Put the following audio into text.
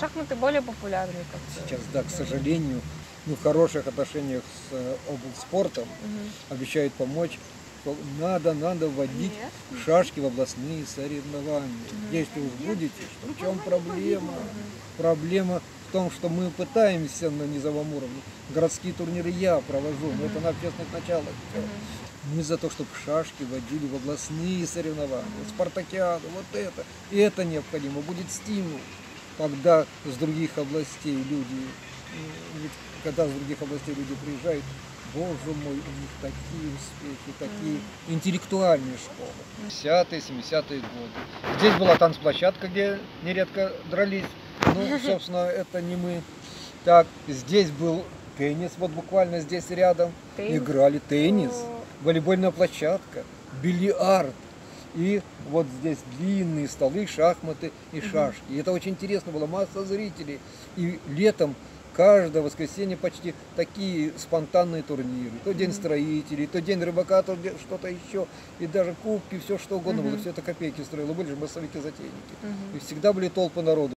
Шахматы более популярны как-то. Сейчас, да, к сожалению, ну, в хороших отношениях с э, облспортом Мгм. обещают помочь. Надо, надо вводить Нет. шашки в областные соревнования. Если уж будете, что в чем проблема? Проблема в том, что мы пытаемся на низовом уровне. Городские турниры я провожу, но это на общественных началах. Мы за то, чтобы шашки вводили в областные соревнования, спартакиаду, вот это. И это необходимо, будет стимул, когда с других областей люди, ведь когда с других областей люди приезжают, боже мой, у них такие успехи, такие интеллектуальные школы. 50-е, 70-е годы. Здесь была танцплощадка, где нередко дрались. Ну, собственно, это не мы. Так, здесь был теннис, вот буквально здесь рядом. Теннис? Играли теннис, волейбольная площадка, бильярд. И вот здесь длинные столы, шахматы и шашки. И это очень интересно было, масса зрителей. И летом каждое воскресенье почти такие спонтанные турниры. То день строителей, то день рыбака, то что-то еще. И даже кубки, все что угодно было. Все это копейки строило. Были же массовики-затейники. И всегда были толпы народу.